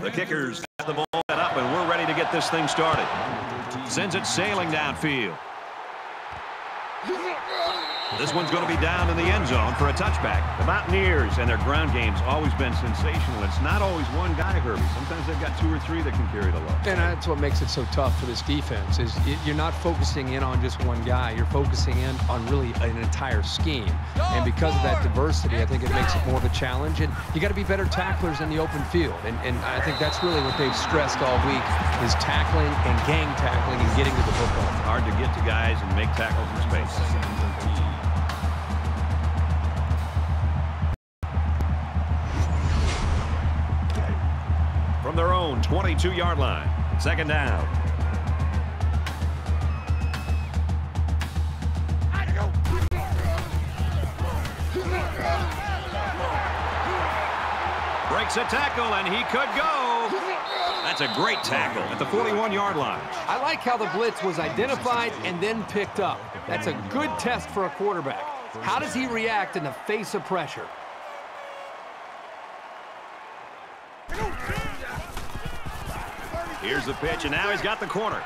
The kickers got the ball set up, and we're ready to get this thing started. Sends it sailing downfield. This one's going to be down in the end zone for a touchback. The Mountaineers and their ground game's always been sensational. It's not always one guy, Herbie. Sometimes they've got two or three that can carry the load. And that's what makes it so tough for this defense is you're not focusing in on just one guy. You're focusing in on really an entire scheme. And because of that diversity, I think it makes it more of a challenge. And you got to be better tacklers in the open field. And, and I think that's really what they've stressed all week is tackling and gang tackling and getting to the football. Hard to get to guys and make tackles in space. 22-yard line. Second down. Breaks a tackle, and he could go. That's a great tackle at the 41-yard line. I like how the blitz was identified and then picked up. That's a good test for a quarterback. How does he react in the face of pressure? Here's the pitch, and now he's got the corner.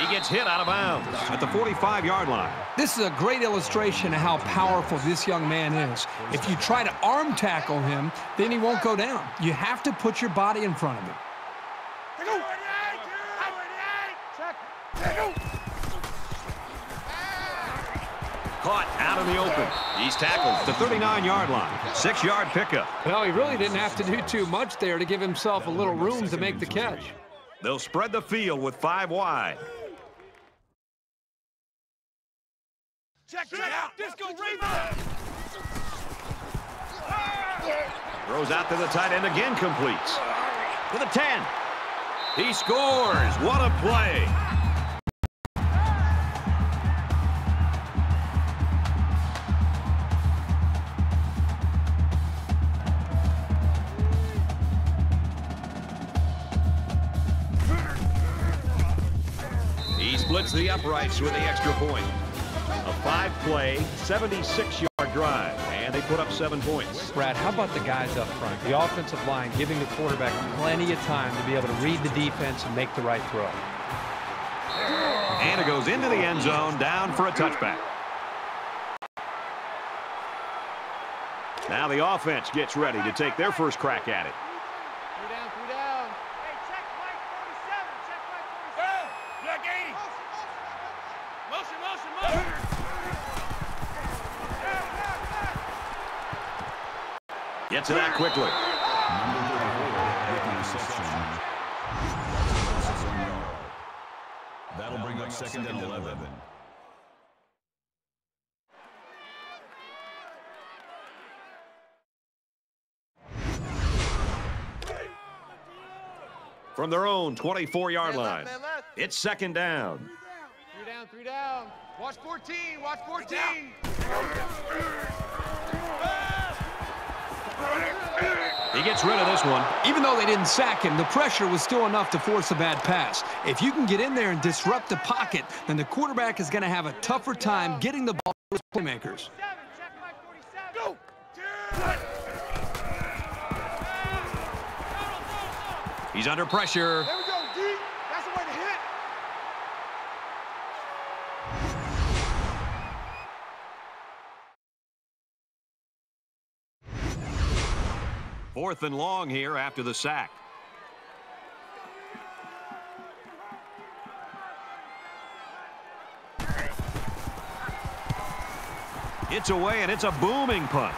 He gets hit out of bounds at the 45-yard line. This is a great illustration of how powerful this young man is. If you try to arm tackle him, then he won't go down. You have to put your body in front of him. Caught out in the open. He's tackled at the 39-yard line. Six-yard pickup. Well, he really didn't have to do too much there to give himself a little room to make the catch. They'll spread the field with five wide. Check, check, out. Disco Rainbow. Throws out to the tight end again, completes. To the 10. He scores. What a play. Uprights with the extra point. A five-play, 76-yard drive, and they put up seven points. Brad, how about the guys up front? The offensive line giving the quarterback plenty of time to be able to read the defense and make the right throw. And it goes into the end zone, down for a touchback. Now the offense gets ready to take their first crack at it. Motion, motion, motion. Gets to that quickly. That'll bring up second and 11. From their own 24-yard line. left, man left. It's second down. Three down, three down. Watch 14, watch 14. He gets rid of this one. Even though they didn't sack him, the pressure was still enough to force a bad pass. If you can get in there and disrupt the pocket, then the quarterback is going to have a tougher time getting the ball to his playmakers. Seven, check Mike 47. Go. He's under pressure. Fourth and long here after the sack. It's away, and it's a booming punt.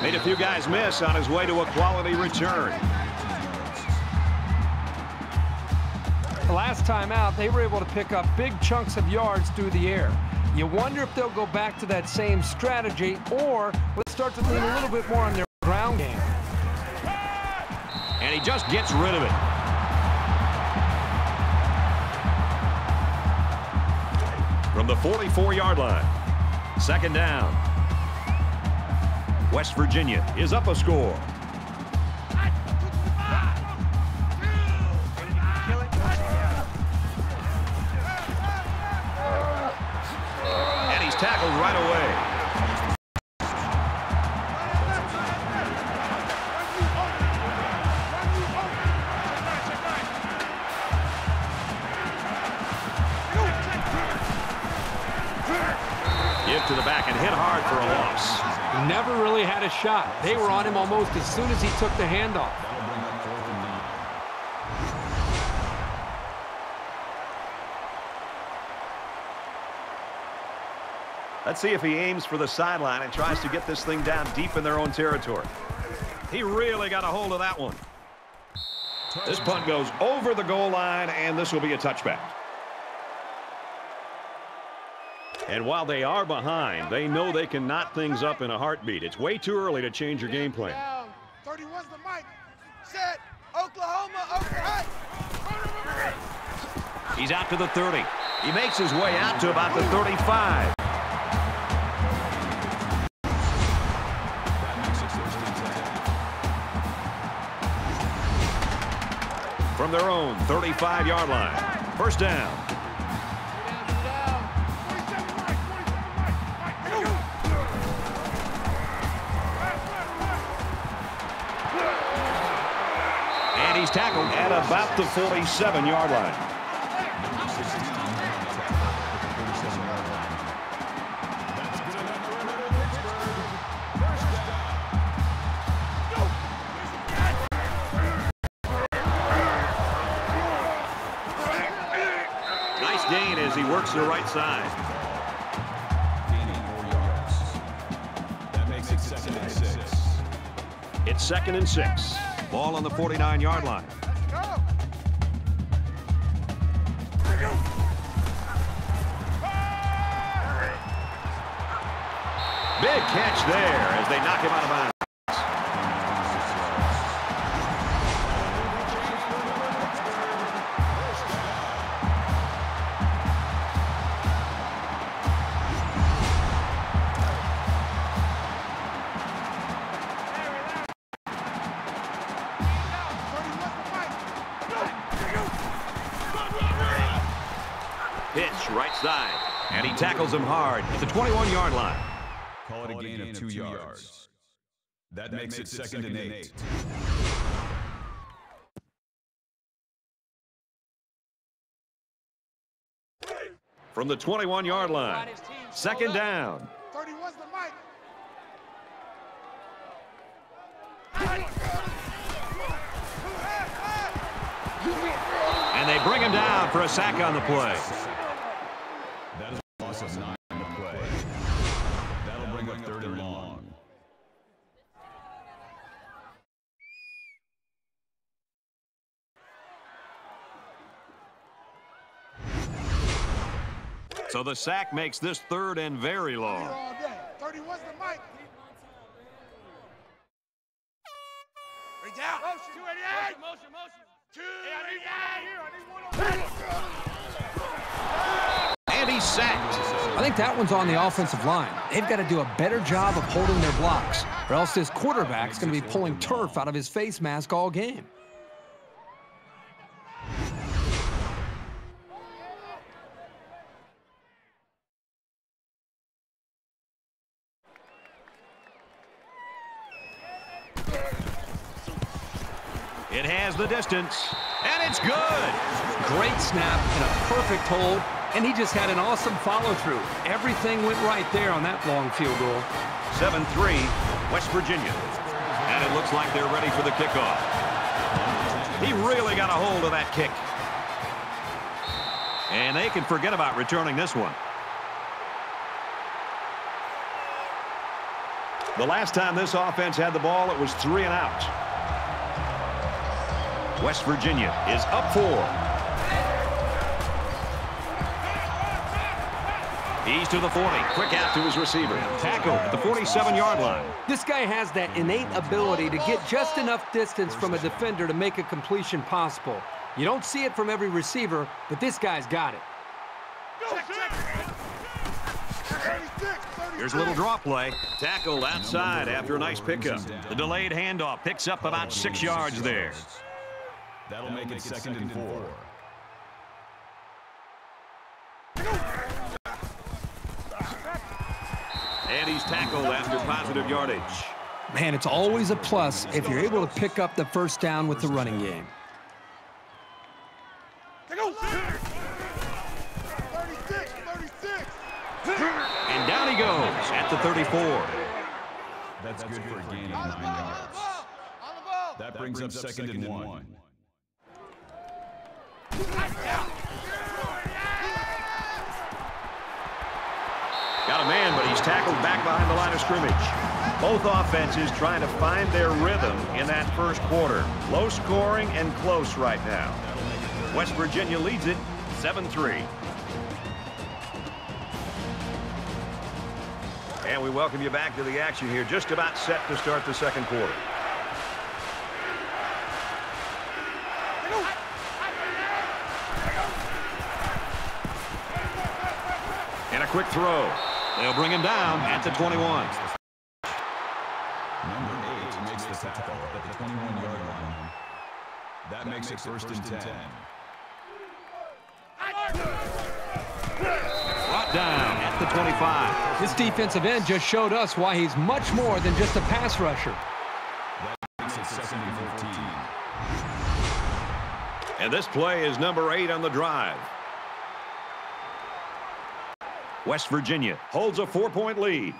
Made a few guys miss on his way to a quality return. Last time out, they were able to pick up big chunks of yards through the air. You wonder if they'll go back to that same strategy or let's start to lean a little bit more on their ground game. And he just gets rid of it. From the 44-yard line. Second down. West Virginia is up a score. As soon as he took the handoff. Let's see if he aims for the sideline and tries to get this thing down deep in their own territory. He really got a hold of that one. This punt goes over the goal line, and this will be a touchback. And while they are behind, they know they can knot things up in a heartbeat. It's way too early to change your game plan. Down. 31's the mic. Set. Oklahoma, Oklahoma. He's out to the 30. He makes his way out to about the 35. That makes it first and ten. From their own 35-yard line. First. Down, another Pittsburgh. First down. Nice gain as he works the right side. Gaining four yards. That makes it second and six. It's second and six. Ball on the 49-yard line. There as they knock him out of bounds. Pitch right side. And he tackles him hard at the 21-yard line. Call it a gain of two yards. That makes it second and eight. From the 21-yard line. Second down. 31's the mic. And they bring him down for a sack on the play. That is a loss of nine to play. That'll bring up third and long. So the sack makes this third and very long. All day. 31's the mic. Three down. Motion. 288. Motion, motion, motion. 288. And he's sacked. I think that one's on the offensive line. They've got to do a better job of holding their blocks, or else this quarterback's going to be pulling turf out of his face mask all game. The distance. And it's good. Great snap and a perfect hold, and he just had an awesome follow-through. Everything went right there on that long field goal. 7-3, West Virginia. And it looks like they're ready for the kickoff. He really got a hold of that kick. And they can forget about returning this one. The last time this offense had the ball, it was three and out. West Virginia is up four. He's to the 40. Quick out to his receiver. Tackle at the 47-yard line. This guy has that innate ability to get just enough distance from a defender to make a completion possible. You don't see it from every receiver, but this guy's got it. Check, check. 36, 36. Here's a little draw play. Tackle outside after a nice pickup. The delayed handoff picks up about six yards there. That'll make it second and four. And he's tackled after positive yardage. Man, it's always a plus if you're able to pick up the first down with the running game. Go. 36, 36. And down he goes at the 34. That's good for a gain of nine ball, on the yards. ball, on. That brings up second and one. Got a man, but he's tackled back behind the line of scrimmage. Both offenses trying to find their rhythm in that first quarter. Low scoring and close right now. West Virginia leads it 7-3. And we welcome you back to the action here. Just about set to start the second quarter. Quick throw. They'll bring him down at the 21. Number eight makes the tackle at the 21-yard line. That makes it first and 10. Brought down at the 25. This defensive end just showed us why he's much more than just a pass rusher. Makes it second and 14. And this play is number eight on the drive. West Virginia holds a four-point lead.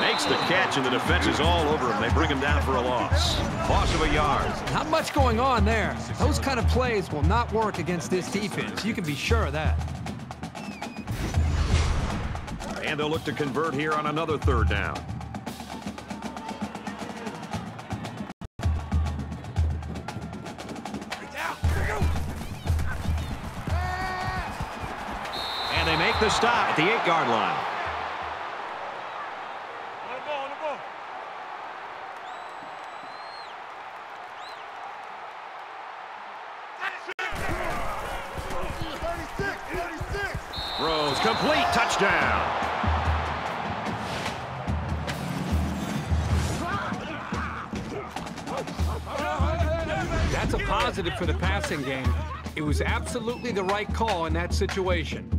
Makes the catch, and the defense is all over him. They bring him down for a loss. Loss of a yard. Not much going on there. Those kind of plays will not work against this defense. You can be sure of that. And they'll look to convert here on another third down. They make the stop at the eight-yard line. Throws complete touchdown. That's a positive for the passing game. It was absolutely the right call in that situation.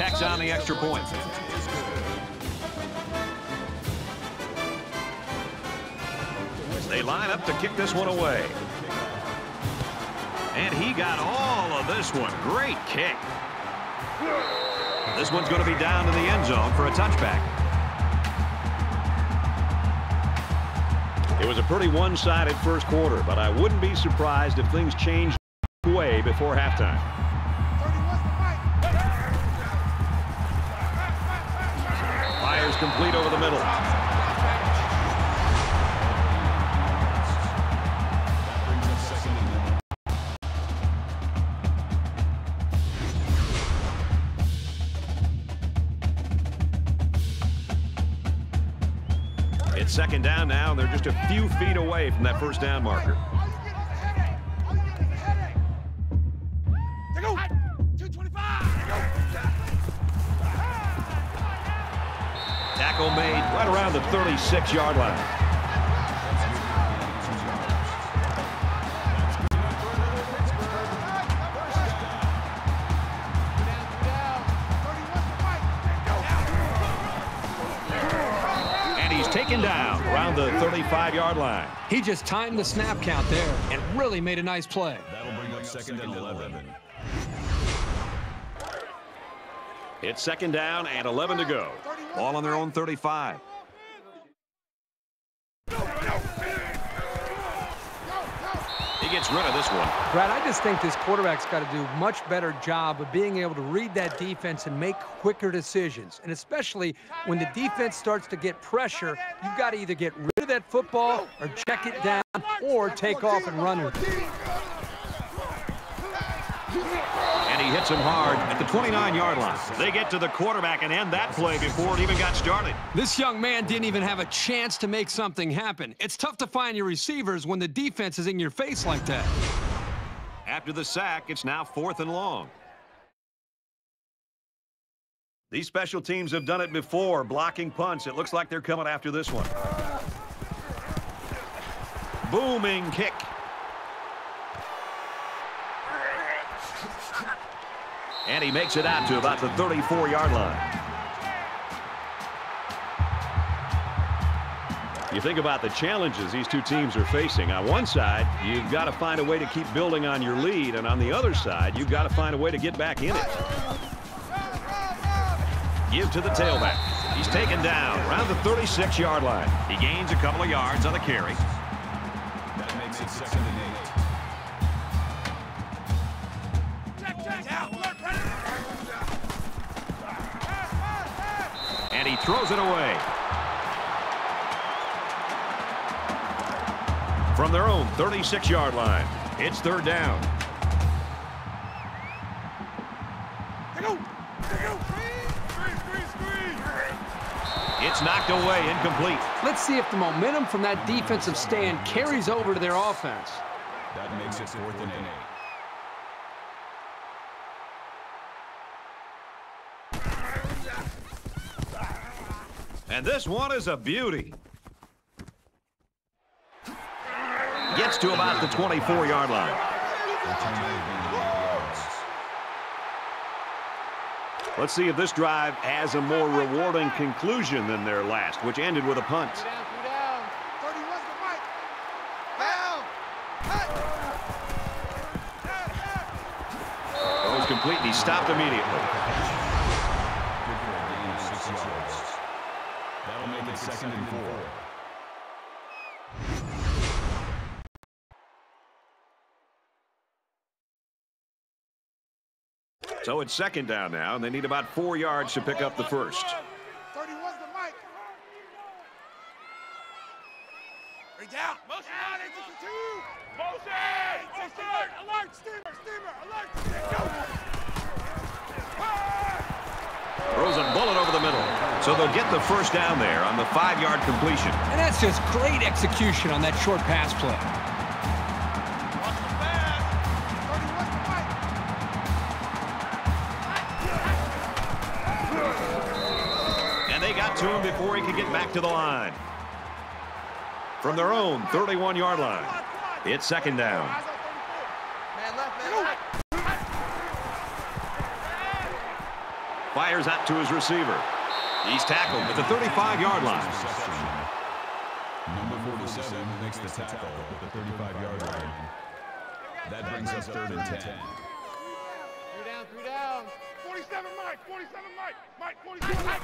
Tacks on the extra point. They line up to kick this one away. And he got all of this one. Great kick. This one's going to be down to the end zone for a touchback. It was a pretty one-sided first quarter, but I wouldn't be surprised if things changed way before halftime. Complete over the middle. It's second down now, and they're just a few feet away from that first down marker. Around the 36-yard line. And he's taken down around the 35-yard line. He just timed the snap count there and really made a nice play. That'll bring up second and 11. It's second down and 11 to go. All on their own 35. Gets rid of this one. Brad, I just think this quarterback's got to do a much better job of being able to read that defense and make quicker decisions. And especially when the defense starts to get pressure, you've got to either get rid of that football or check it down or take off and run it. And he hits him hard at the 29-yard line. They get to the quarterback and end that play before it even got started. This young man didn't even have a chance to make something happen. It's tough to find your receivers when the defense is in your face like that. After the sack, it's now fourth and long. These special teams have done it before, blocking punts. It looks like they're coming after this one. Booming kick. And he makes it out to about the 34-yard line. You think about the challenges these two teams are facing. On one side, you've got to find a way to keep building on your lead, and on the other side, you've got to find a way to get back in it. Give to the tailback. He's taken down around the 36-yard line. He gains a couple of yards on the carry. Throws it away. From their own 36-yard line, it's third down. It's knocked away, incomplete. Let's see if the momentum from that defensive stand carries over to their offense. That makes it fourth and eight. And this one is a beauty. Gets to about the 24-yard line. Let's see if this drive has a more rewarding conclusion than their last, which ended with a punt. Three down, three down. 31's the mic. Down. Goes complete, he stopped immediately. Good for a gain of six yards. That'll make it second and four. So it's second down now, and they need about four yards to pick up the first. 31's the mic. Three down. Motion. Down, it's a two. Motion. Motion. Alert, alert, steamer, steamer, alert. Go. Throws a bullet over the middle. So they'll get the first down there on the five-yard completion. And that's just great execution on that short pass play. Watch the pass. 31's the mic. And they got to him before he could get back to the line. From their own 31-yard line, it's second down. Eyes on 34. Man left, man right. Fires out to his receiver. He's tackled at the 35-yard line. Number 47 makes the tackle at the 35-yard line. That brings us third and 10. Three down, three down. 47 Mike, 47 Mike, Mike, 47 Mike.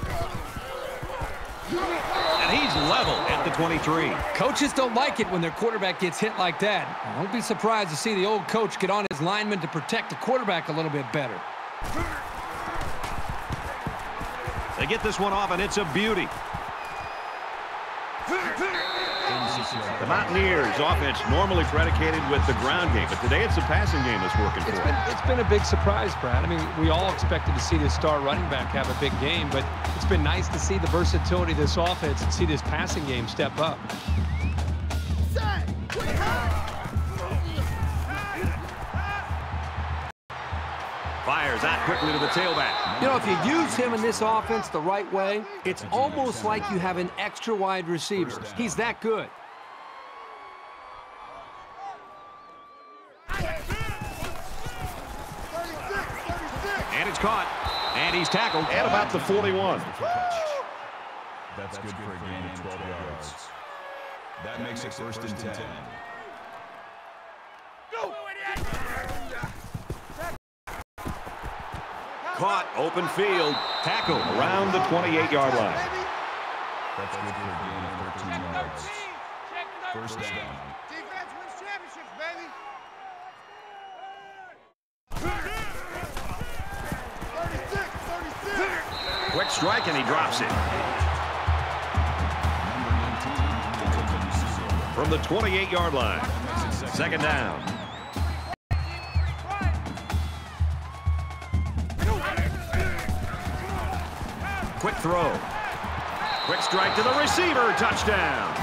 And he's level at the 23. Coaches don't like it when their quarterback gets hit like that. Don't be surprised to see the old coach get on his lineman to protect the quarterback a little bit better. They get this one off, and it's a beauty. The Mountaineers offense normally predicated with the ground game, but today it's the passing game that's working for It's them. been, it's been a big surprise, Brad. I mean, we all expected to see this star running back have a big game, but it's been nice to see the versatility of this offense and see this passing game step up. Fires out quickly to the tailback. You know, if you use him in this offense the right way, it's almost like you have an extra wide receiver. He's that good. And it's caught. And he's tackled at about the 41. That's good for a gain of 12 yards. That makes it first and 10. Caught, open field, tackle around the 28-yard line. That's good for a gain of 13 yards. First down. Defense wins championships, baby. 36, 36. Quick strike, and he drops it. Number 19 will take the receiver. From the 28-yard line, That makes it second down. Quick throw. Quick strike to the receiver, touchdown.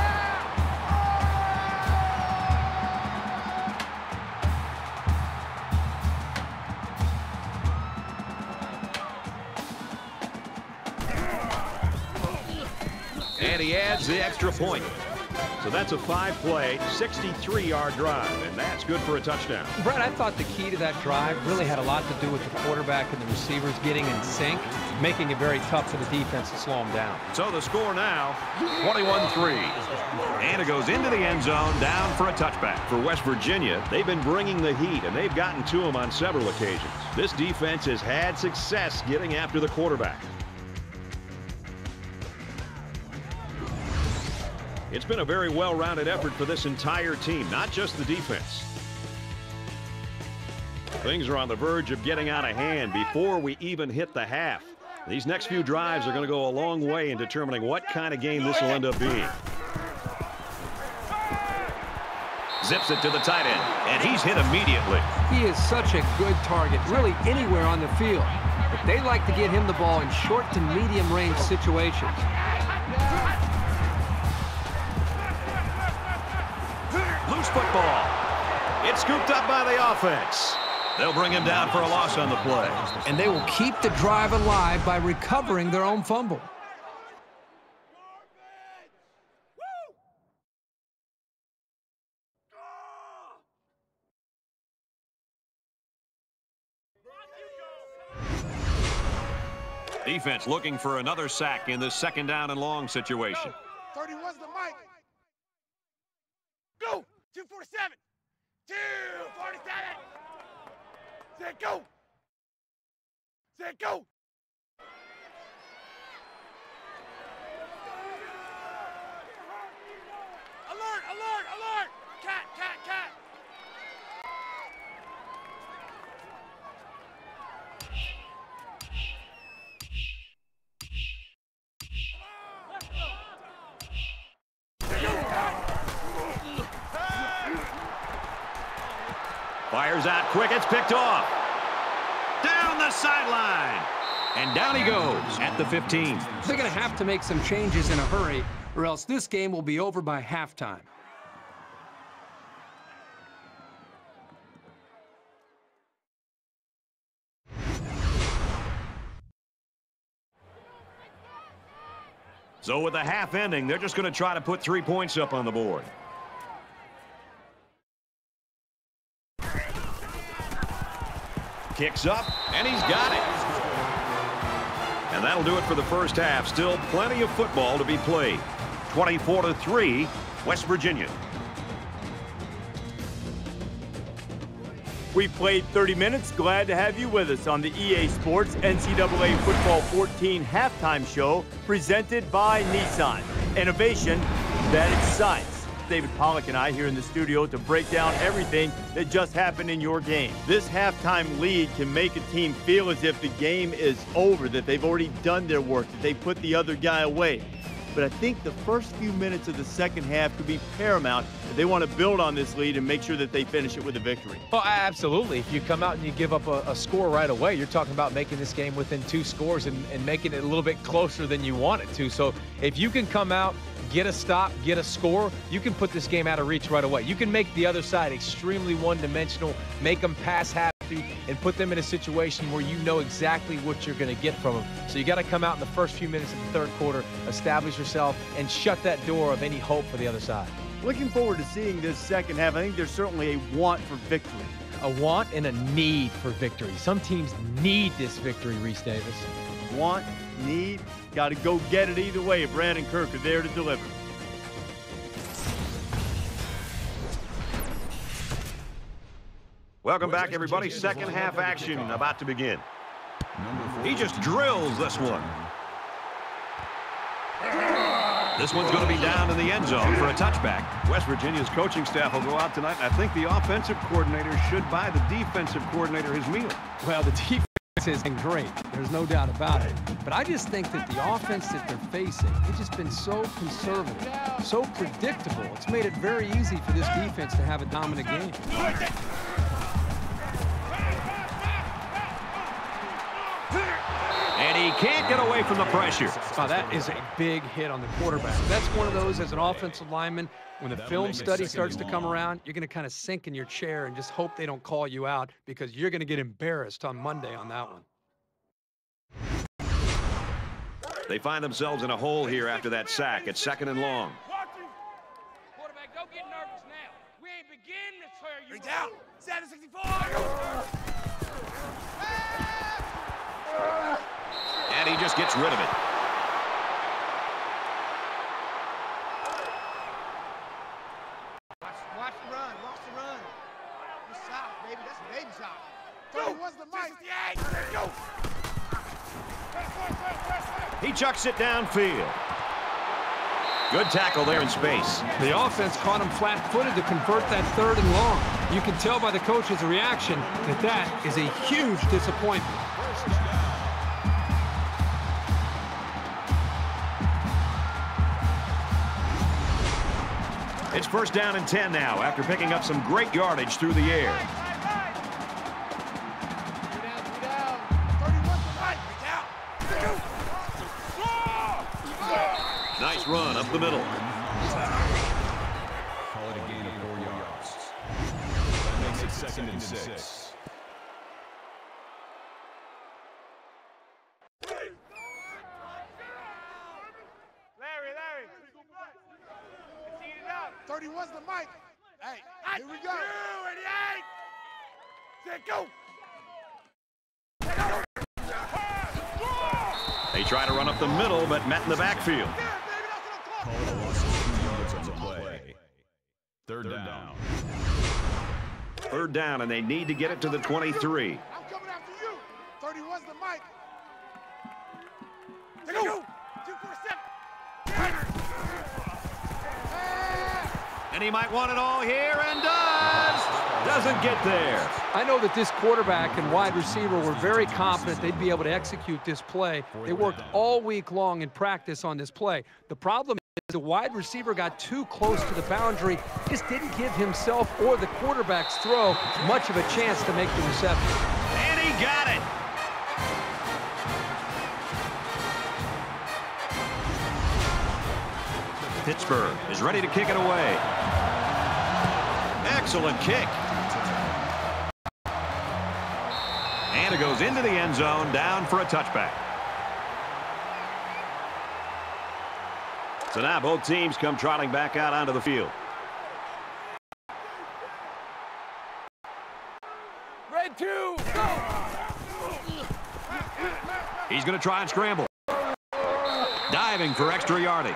And he adds the extra point. So that's a five-play, 63-yard drive, and that's good for a touchdown. Brett, I thought the key to that drive really had a lot to do with the quarterback and the receivers getting in sync, making it very tough for the defense to slow them down. So the score now, 21-3. And it goes into the end zone, down for a touchback. For West Virginia, they've been bringing the heat, and they've gotten to them on several occasions. This defense has had success getting after the quarterback. It's been a very well-rounded effort for this entire team, not just the defense. Things are on the verge of getting out of hand before we even hit the half. These next few drives are going to go a long way in determining what kind of game this will end up being. Zips it to the tight end, and he's hit immediately. He is such a good target, really anywhere on the field. But they like to get him the ball in short to medium range situations. Loose football. It's scooped up by the offense. They'll bring him down for a loss on the play. And they will keep the drive alive by recovering their own fumble. Defense looking for another sack in this second down and long situation. 31's the mic. Go! 247! 247! Say go! Say go! Alert! Alert! Alert! Cat! Cat! Cat! Fires out quick. It's picked off. Down the sideline. And down he goes at the 15. They're going to have to make some changes in a hurry, or else this game will be over by halftime. So with the half ending, they're just going to try to put three points up on the board. Kicks up, and he's got it. And that'll do it for the first half. Still plenty of football to be played. 24 to 3, West Virginia. We played 30 minutes. Glad to have you with us on the EA Sports NCAA Football 14 halftime show presented by Nissan. Innovation that excites. David Pollack and I here in the studio to break down everything that just happened in your game. This halftime lead can make a team feel as if the game is over, that they've already done their work, that they put the other guy away. But I think the first few minutes of the second half could be paramount if they want to build on this lead and make sure that they finish it with a victory. Oh, well, absolutely. If you come out and you give up a, a score right away, you're talking about making this game within two scores and, and making it a little bit closer than you want it to. So if you can come out, get a stop, get a score, you can put this game out of reach right away. You can make the other side extremely one-dimensional, make them pass happy, and put them in a situation where you know exactly what you're going to get from them. So you got to come out in the first few minutes of the third quarter, establish yourself, and shut that door of any hope for the other side. Looking forward to seeing this second half. I think there's certainly a want for victory. A want and a need for victory. Some teams need this victory, Rece Davis. Want, need, got to go get it either way. Brad and Kirk are there to deliver. Welcome back, everybody. Second half action about to begin. He just drills this one. This one's going to be down in the end zone for a touchback. West Virginia's coaching staff will go out tonight, and I think the offensive coordinator should buy the defensive coordinator his meal. Well, the defense has been great. There's no doubt about it. But I just think that the offense that they're facing has just been so conservative, so predictable. It's made it very easy for this defense to have a dominant game. Can't get away from the pressure. Wow, that is a big hit on the quarterback. That's one of those as an offensive lineman, when the film study starts to come around, you're going to kind of sink in your chair and just hope they don't call you out because you're going to get embarrassed on Monday on that one. They find themselves in a hole here after that sack. It's second and long. Bring down. Seven sixty-four. And he just gets rid of it. Watch, watch the run. Watch the run. Good shot, baby. That's a baby shot. 31's the mic. 68. Go. He chucks it downfield. Good tackle there in space. The offense caught him flat-footed to convert that third and long. You can tell by the coach's reaction that that is a huge disappointment. It's first down and 10 now after picking up some great yardage through the air. Three down, three down. 31's the mic. Bring down. Nice run up the middle. Call it a gain of four yards. That makes it second and six. Larry, Larry. Let's eat it up. 31's the mic. Hey, here we go. 88. Go. They try to run up the middle, but met in the backfield. Call it loss of two yards on the play. Third down. Third down, and they need to get it to the 23. I'm coming after you. 31's the mic. Go. Two four seven. And he might want it all here, and does. Doesn't get there. I know that this quarterback and wide receiver were very confident they'd be able to execute this play. They worked all week long in practice on this play. The problem is the wide receiver got too close to the boundary, just didn't give himself or the quarterback's throw much of a chance to make the reception. And he got it. Pittsburgh is ready to kick it away. Excellent kick. And it goes into the end zone, down for a touchback. So now both teams come trotting back out onto the field. Red two. Go. He's going to try and scramble. Diving for extra yardage.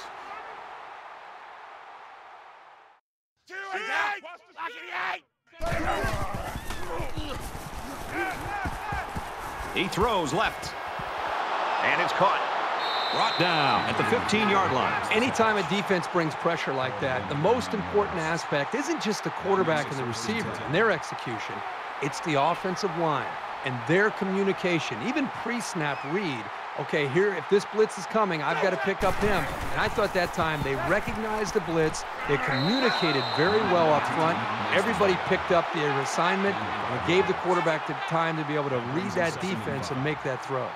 He throws left. And it's caught. Brought down at the 15-yard line. Anytime a defense brings pressure like that, the most important aspect isn't just the quarterback and the receiver and their execution. It's the offensive line and their communication, even pre-snap read. Okay, here, if this blitz is coming, I've got to pick up him. And I thought that time they recognized the blitz. They communicated very well up front. Everybody picked up their assignment and gave the quarterback the time to be able to read that defense and make that throw.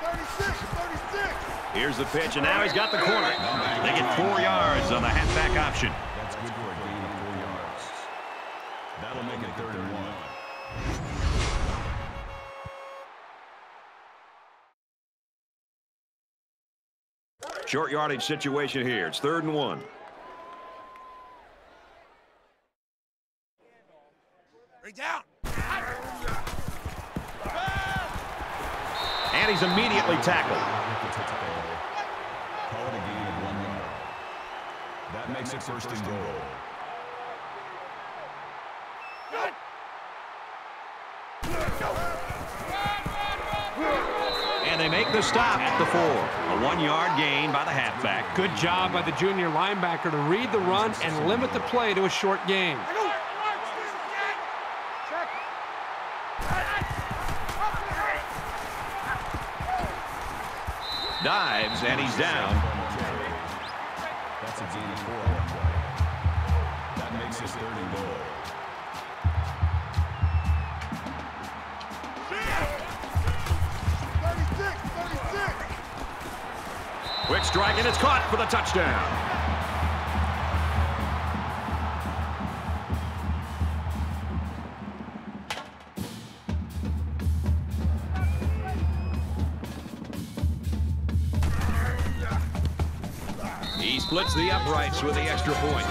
36. 36. Here's the pitch, and now he's got the corner. They get four yards on the halfback option. Short yardage situation here. It's third and one. Bring down. And he's immediately tackled. Call it a gain of one yard. That makes it first and goal. make the stop at the four. A one-yard gain by the halfback. Good job by the junior linebacker to read the run and limit the play to a short game. Dives, and he's down. That's a That makes his third and goal. Quick strike, and it's caught for the touchdown. He splits the uprights with the extra point.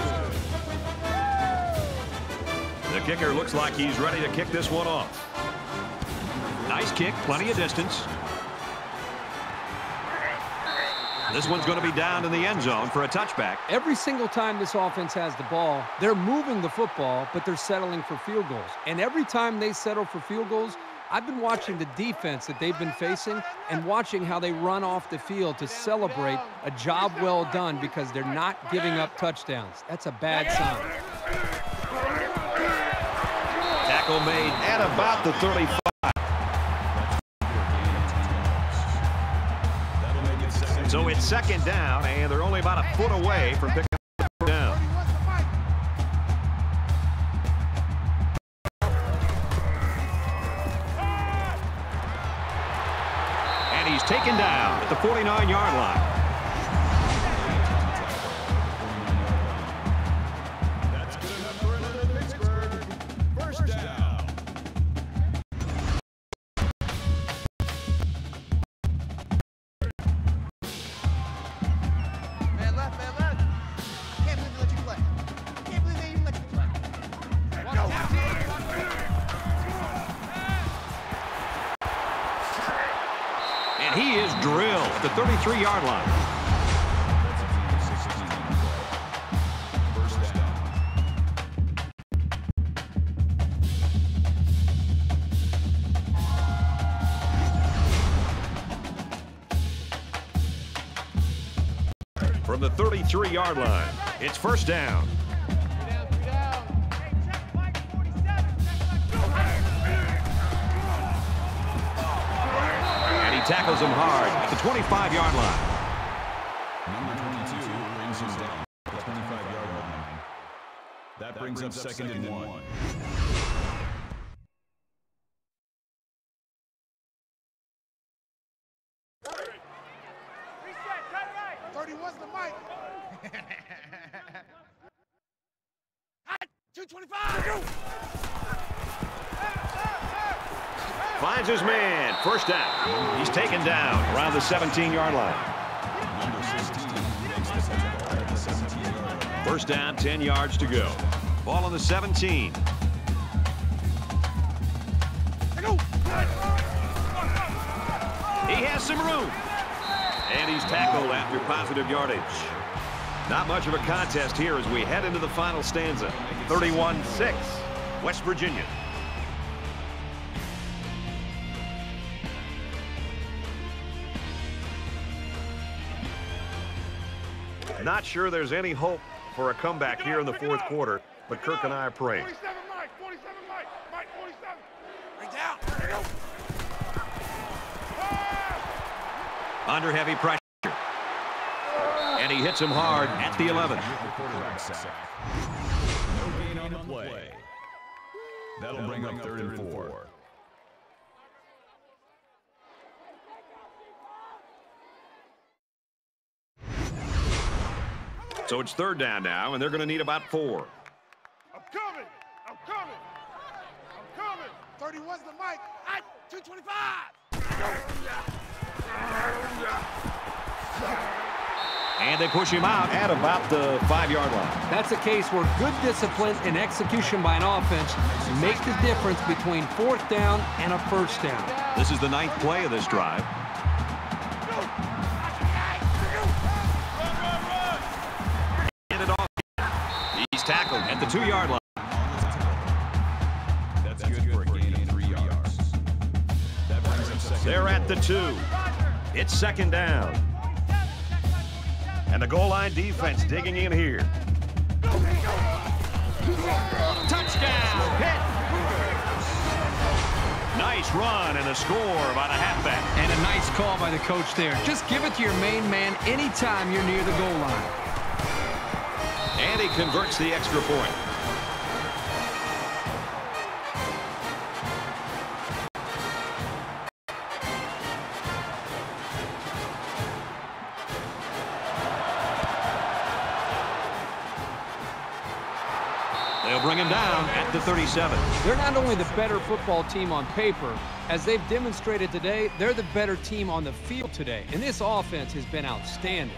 The kicker looks like he's ready to kick this one off. Nice kick, plenty of distance. This one's going to be down in the end zone for a touchback. Every single time this offense has the ball, they're moving the football, but they're settling for field goals. And every time they settle for field goals, I've been watching the defense that they've been facing and watching how they run off the field to celebrate a job well done because they're not giving up touchdowns. That's a bad sign. Tackle made at about the 35. It's second down, and they're only about a foot away from picking up the down. And he's taken down at the 49-yard line. 33-yard line. from the 33-yard line. It's first down. Tackles him hard at the 25-yard line. Number 22 brings him down at the 25-yard line. That brings up second and one. Reset, cut right. 31's the mic. Hot, 225. Finds his man. First down. He's taken down around the 17-yard line. Number 16 makes the tackle at the 17-yard line. First down, 10 yards to go. Ball on the 17. He has some room. And he's tackled after positive yardage. Not much of a contest here as we head into the final stanza. 31-6, West Virginia. Not sure there's any hope for a comeback here in the fourth quarter, but Kirk and I are praying. 47 Mike, 47 Mike. Mike 47. Bring down. There you go. Under heavy pressure. And he hits him hard at the 11. The quarterback sack. No gain on the play. That'll bring up third and four. So it's third down now, and they're going to need about four. I'm coming. I'm coming. I'm coming. 31's the mic. Hot, 225. And they push him out at about the five-yard line. That's a case where good discipline and execution by an offense make the difference between fourth down and a first down. This is the ninth play of this drive. Two-yard line. That's good for a gain of three yards. That brings up second. They're at the two. It's second down. And the goal line defense digging in here. Touchdown! Hit! Nice run and a score by the halfback. And a nice call by the coach there. Just give it to your main man anytime you're near the goal line. And he converts the extra point. They'll bring him down at the 37. They're not only the better football team on paper, as they've demonstrated today, they're the better team on the field today. And this offense has been outstanding.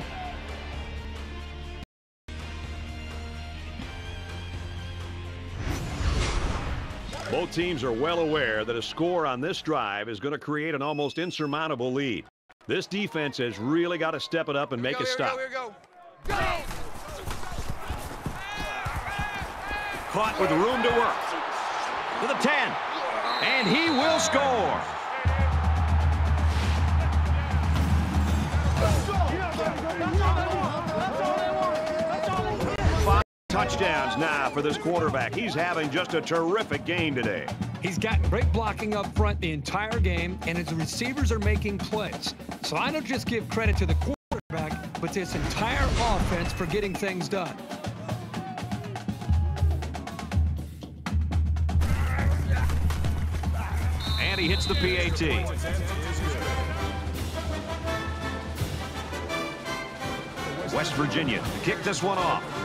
Both teams are well aware that a score on this drive is going to create an almost insurmountable lead. This defense has really got to step it up and make a stop. Caught with room to work. To the 10. And he will score. Touchdowns now for this quarterback. He's having just a terrific game today. He's got great blocking up front the entire game, and his receivers are making plays. So I don't just give credit to the quarterback, but this entire offense for getting things done. And he hits the PAT. West Virginia kick this one off.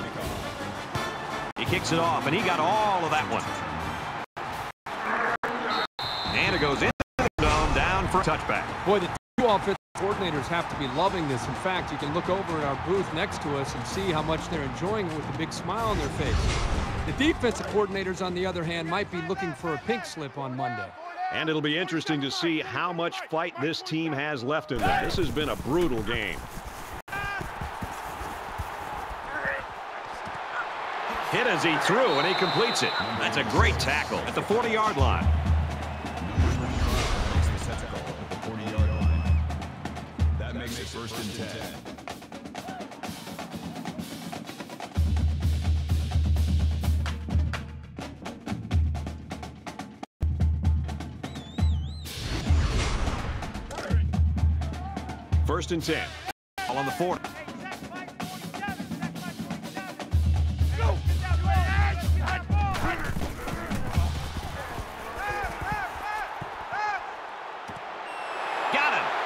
He kicks it off, and he got all of that one. And it goes in the dome, down for a touchback. Boy, the two offensive coordinators have to be loving this. In fact, you can look over at our booth next to us and see how much they're enjoying it with a big smile on their face. The defensive coordinators, on the other hand, might be looking for a pink slip on Monday. And it'll be interesting to see how much fight this team has left in them. This has been a brutal game. Hit as he threw, and he completes it. That's a great tackle at the 40-yard line. Makes the set call at the 40-yard line. That makes it first and 10. First and 10. All on the 40.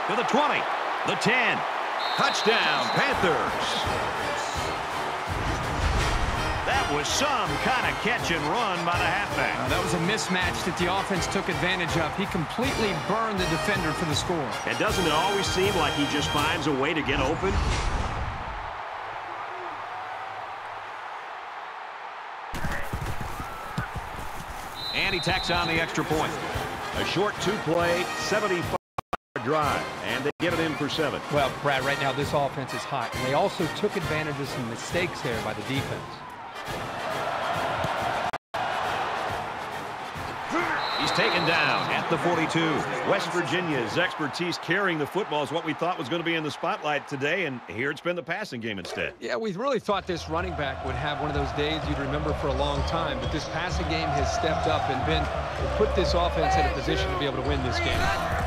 To the 20, the 10. Touchdown, Panthers. That was some kind of catch and run by the halfback. Uh, that was a mismatch that the offense took advantage of. He completely burned the defender for the score. And doesn't it always seem like he just finds a way to get open? And he tacks on the extra point. A short two-play, 75 drive, and they get it in for seven. Well, Brad, right now this offense is hot, and they also took advantage of some mistakes there by the defense. He's taken down at the 42. West Virginia's expertise carrying the football is what we thought was going to be in the spotlight today, and here it's been the passing game instead. Yeah, we really thought this running back would have one of those days you'd remember for a long time, but this passing game has stepped up and been put this offense in a position to be able to win this game.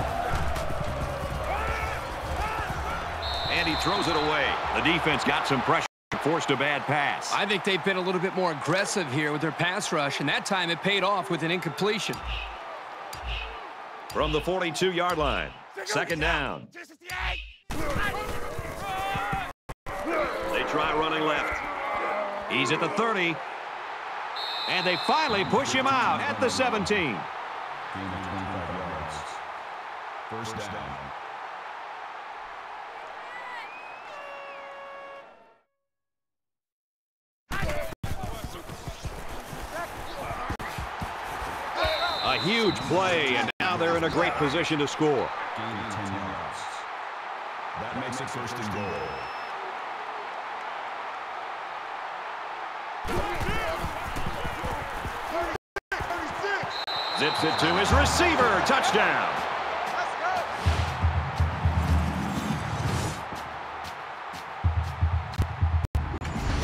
Throws it away. The defense got some pressure, forced a bad pass. I think they've been a little bit more aggressive here with their pass rush, and that time it paid off with an incompletion. From the 42-yard line, second down. They try running left. He's at the 30. And they finally push him out at the 17. Gain of 25 yards. First down. Huge play, and now they're in a great position to score. Gain of 10 yards. That makes it first and goal. Zips it to his receiver. Touchdown.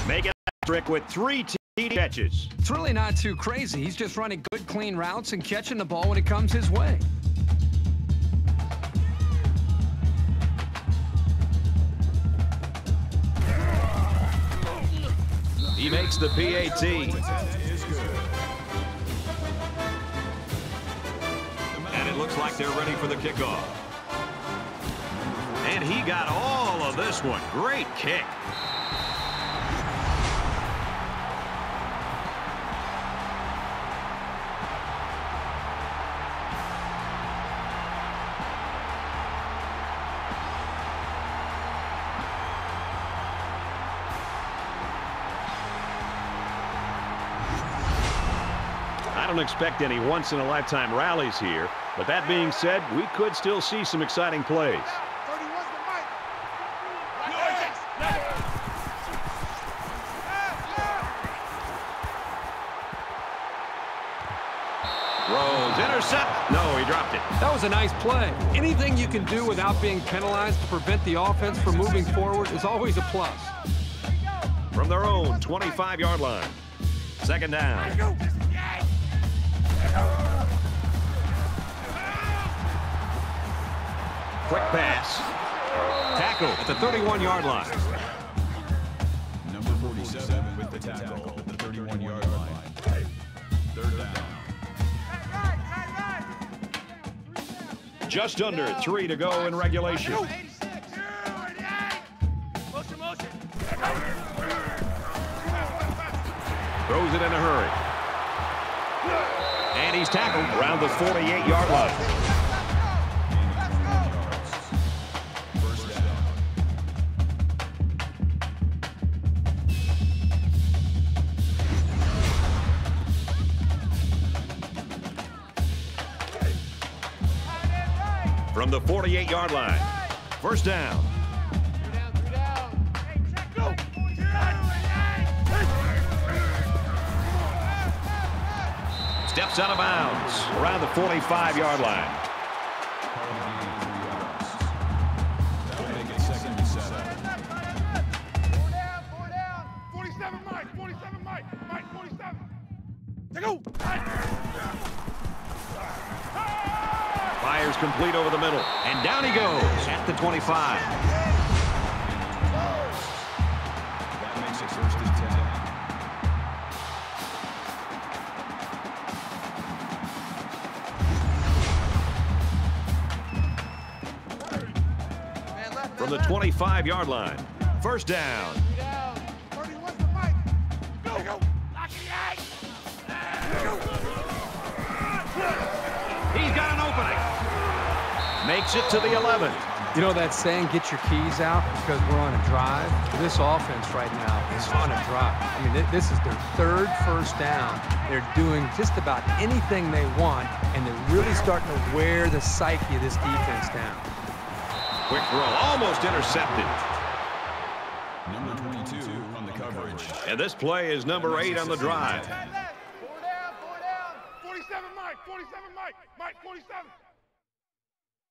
Make it trick with three TD catches. It's really not too crazy. He's just running good, clean routes and catching the ball when it comes his way. He makes the PAT. And it looks like they're ready for the kickoff. And he got all of this one. Great kick. Expect any once-in-a-lifetime rallies here, but that being said, we could still see some exciting plays. 31's the. Rhodes intercept. No, he dropped it. That was a nice play. Anything you can do without being penalized to prevent the offense from moving forward is always a plus. From their own 25-yard line. Second down. Quick pass. Tackle at the 31-yard line. Number 47 with the tackle at the 31-yard line. Third down. Just under three to go in regulation. Throws it in a hurry. And he's tackled around the 48-yard line. 48-yard line. First down. Steps out of bounds around the 45-yard line. Complete over the middle. And down he goes at the 25. That makes it first and ten. Man left, From the 25-yard line. First down. Makes it to the 11. You know that saying, get your keys out because we're on a drive? This offense right now is on a drive. I mean, this is their third first down. They're doing just about anything they want, and they're really starting to wear the psyche of this defense down. Quick throw, almost intercepted. Number 22 on the coverage. And this play is number eight on the drive. Four down, four down. 47 Mike, 47 Mike, Mike 47.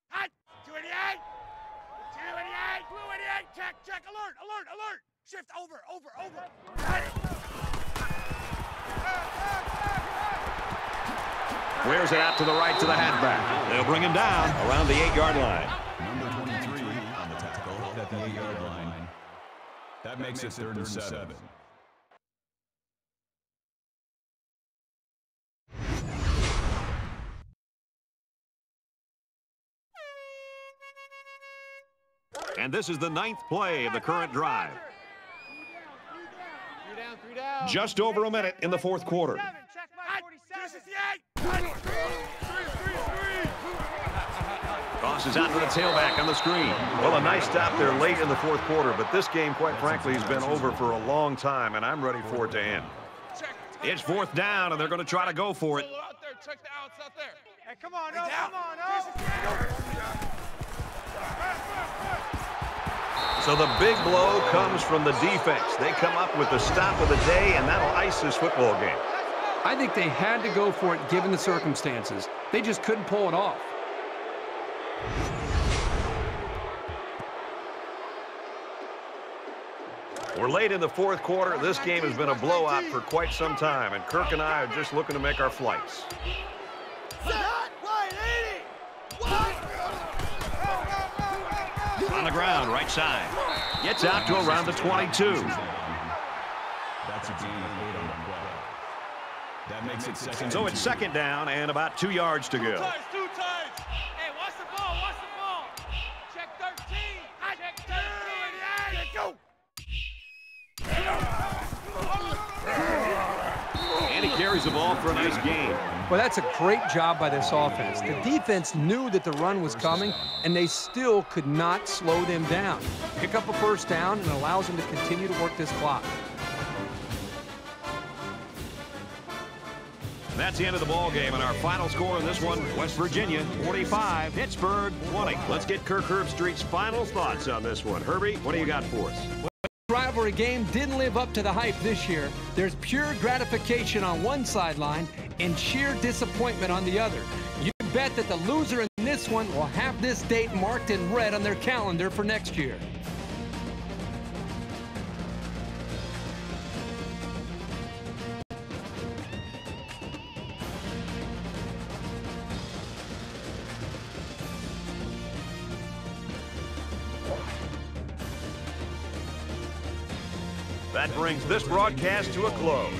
Hot. 288. 288. 288. Check, check. Alert, alert, alert. Shift over, over, over. Wears it out to the right to the halfback. They'll bring him down the eight-yard line. Number 23 on the tackle at the eight-yard line. That makes it third and seven. And this is the ninth play of the current drive. Three down, three down. Just over a minute in the fourth quarter. Check Mike 47. Tosses out to the tailback on the screen. Well, a nice stop there late in the fourth quarter, but this game, quite frankly, has been over for a long time, and I'm ready for it to end. It's fourth down, and they're going to try to go for it. Check the outs out there. Hey, come on, oh, no, come on, oh. no. So the big blow comes from the defense. They come up with the stop of the day, and that'll ice this football game. I think they had to go for it given the circumstances. They just couldn't pull it off. We're late in the fourth quarter. This game has been a blowout for quite some time, and Kirk and I are just looking to make our flights. On the ground, right side. Gets out to around the 22. defensive team with eight on the play. That makes it second. So it's second down and about two yards to go. Times, two times. Hey, watch the ball, watch the ball. Check 13. Check 13. Go. And he carries the ball for a nice gain. Well, that's a great job by this offense. The defense knew that the run was coming, and they still could not slow them down. Pick up a first down and allows them to continue to work this clock. And that's the end of the ball game, and our final score in this one, West Virginia 45, Pittsburgh 20. Let's get Kirk Herbstreit's final thoughts on this one. Herbie, what do you got for us? Rivalry game didn't live up to the hype this year. There's pure gratification on one sideline and sheer disappointment on the other. You bet that the loser in this one will have this date marked in red on their calendar for next year. Brings this broadcast to a close.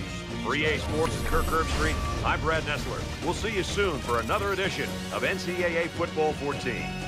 For EA Sports and Kirk Herbstreit, I'm Brad Nessler. We'll see you soon for another edition of NCAA Football 14.